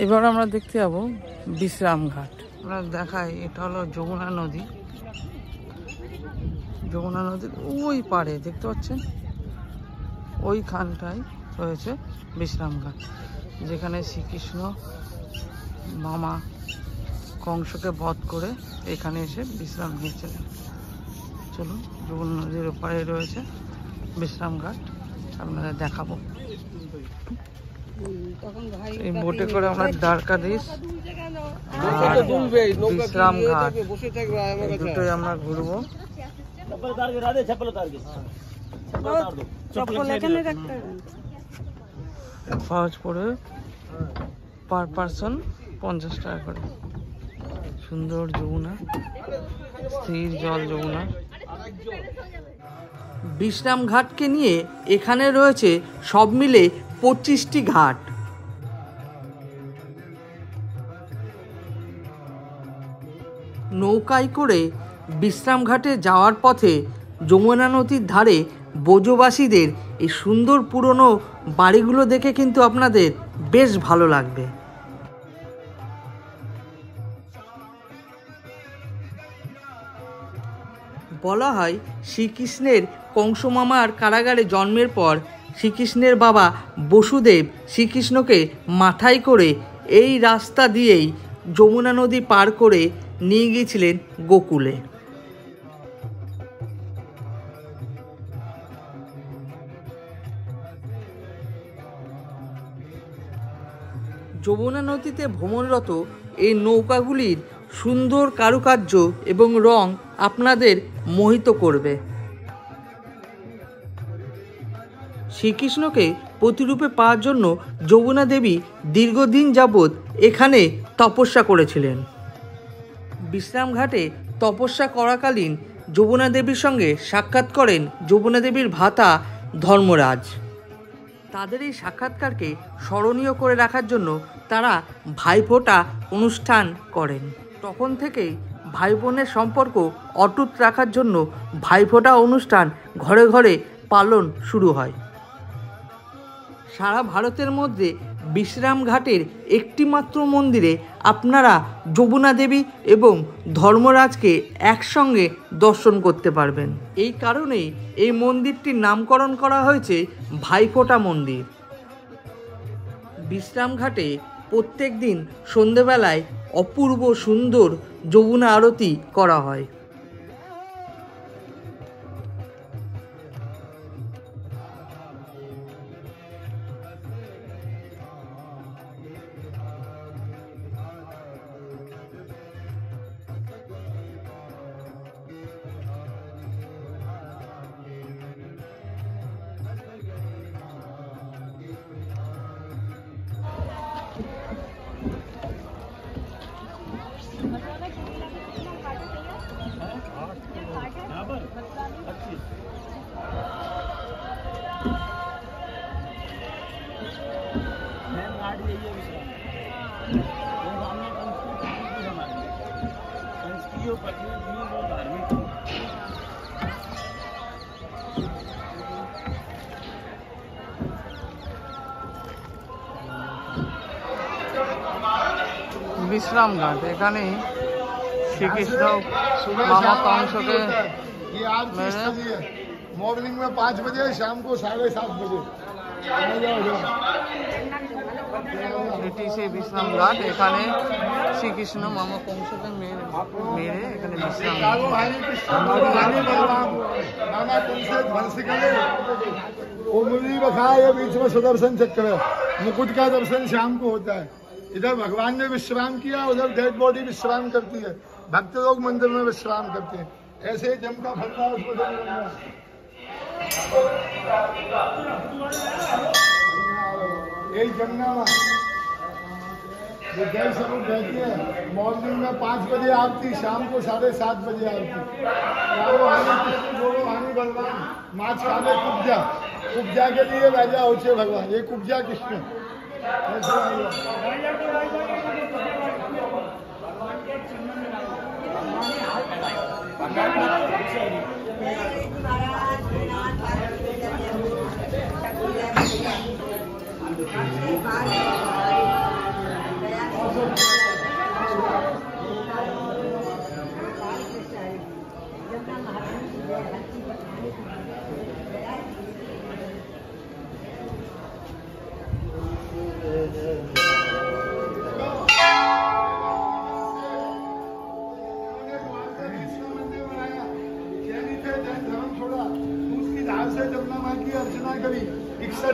এবার আমরা দেখতে যাব বিশ্রাম ঘাট আমরা দেখাই, এটা হলো যমুনা নদী। যমুনা নদীর ওই পারে দেখতে পাচ্ছেন? ওইখানটায় রয়েছে বিশ্রাম ঘাট যেখানে শ্রীকৃষ্ণ মামা কংসকে বধ করে এখানে এসে বিশ্রাম নিয়েছিলেন। চলুন, যমুনা নদীর ওপারে রয়েছে বিশ্রাম ঘাট আপনাদের দেখাবো। এই বোটে করে আমরা দ্বারকাধীশ আর বিশ্রাম ঘাট। দুটোই আমরা ঘুরবো। পাঁচ পড়ে পার পার্সন পঞ্চাশ টাকা করে। সুন্দর যমুনা স্থির জল যমুনা। বিশ্রাম ঘাটকে নিয়ে এখানে রয়েছে সব মিলে পঁচিশটি ঘাট। নৌকায় করে বিশ্রাম ঘাটে যাওয়ার পথে যমুনা নদীর ধারে বোজবাসীদের এই সুন্দর পুরনো বাড়িগুলো দেখে কিন্তু আপনাদের বেশ ভালো লাগবে। বলা হয় শ্রীকৃষ্ণের কংসমামার কারাগারে জন্মের পর শ্রীকৃষ্ণের বাবা বসুদেব শ্রীকৃষ্ণকে মাথায় করে এই রাস্তা দিয়েই যমুনা নদী পার করে নিয়ে গিয়েছিলেন গোকুলে। যমুনা নদীতে ভ্রমণরত এই নৌকাগুলির সুন্দর কারুকার্য এবং রং আপনাদের মোহিত করবে। শ্রীকৃষ্ণকে প্রতিরূপে পাওয়ার জন্য যমুনা দেবী দীর্ঘদিন যাবৎ এখানে তপস্যা করেছিলেন। বিশ্রামঘাটে তপস্যা করাকালীন যমুনা দেবীর সঙ্গে সাক্ষাৎ করেন যমুনা দেবীর ভাতা ধর্মরাজ। তাদের এই সাক্ষাৎকারকে স্মরণীয় করে রাখার জন্য তারা ভাইফোঁটা অনুষ্ঠান করেন। তখন থেকেই ভাই বোনের সম্পর্ক অটুট রাখার জন্য ভাইফোঁটা অনুষ্ঠান ঘরে ঘরে পালন শুরু হয়। সারা ভারতের মধ্যে বিশ্রাম ঘাটের একটিমাত্র মন্দিরে আপনারা যমুনা দেবী এবং ধর্মরাজকে একসঙ্গে দর্শন করতে পারবেন। এই কারণেই এই মন্দিরটির নামকরণ করা হয়েছে ভাইফোঁটা মন্দির। বিশ্রাম ঘাটে প্রত্যেক দিন সন্ধেবেলায় অপূর্ব সুন্দর যমুনা আরতি করা হয়। বিশ্রাম ঘাট এখানে শ্রীকৃষ্ণ মামা কংসকে ये आज की मैंने- स्थिति है मॉर्निंग में पाँच बजे शाम को साढ़े सात बजे आ जाओ, जाओ। এটি সেই বিশ্রাম ঘাট এখানে শ্রীকৃষ্ণ মামা কংসকে মেরে মেরে এখানে বিশ্রাম ঘাট जागो हरे कृष्ण भगवान बलराम नाना तुमसे ध्वंस करे वो मुरली बखाए बीच में सुदर्शन चक्र मुकुट का दर्शन शाम को होता है इधर भगवान ने विश्राम किया, उधर डेड बॉडी विश्राम करती है। भक्त लोग मंदिर में विश्राम करते हैं। ऐसे ही जम का फलता है उसको। यही जमना विद्या स्वरूप रहती है। मॉर्निंग में पाँच बजे आरती, शाम को साढ़े सात बजे हानि भगवान माछ खाने कुब्जा। कुब्जा के लिए राजा होचे भगवान। ये कुब्जा कृष्ण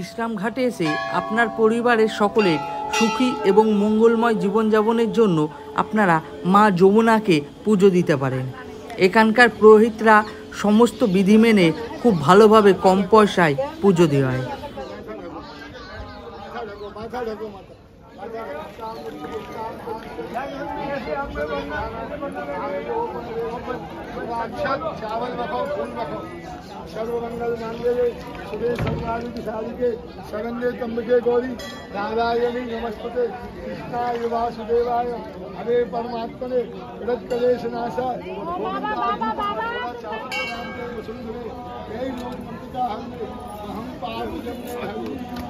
বিশ্রামঘাটে এসে আপনার পরিবারের সকলের সুখী এবং মঙ্গলময় জীবনযাপনের জন্য আপনারা মা যমুনাকে পুজো দিতে পারেন। এখানকার পুরোহিতরা সমস্ত বিধি মেনে খুব ভালোভাবে কম পয়সায় পুজো দেওয়া अक्षत चावल रखो, फूल रखो। सर्वमंगल मांगल्ये सुबह संगाली विशाली के शरण्य तंबके गौरी, नारायणी नमस्ते। कृष्णा युवा सुदेवाय, हरे परमात्मने रत कलेश नाशाय हम पार्वती।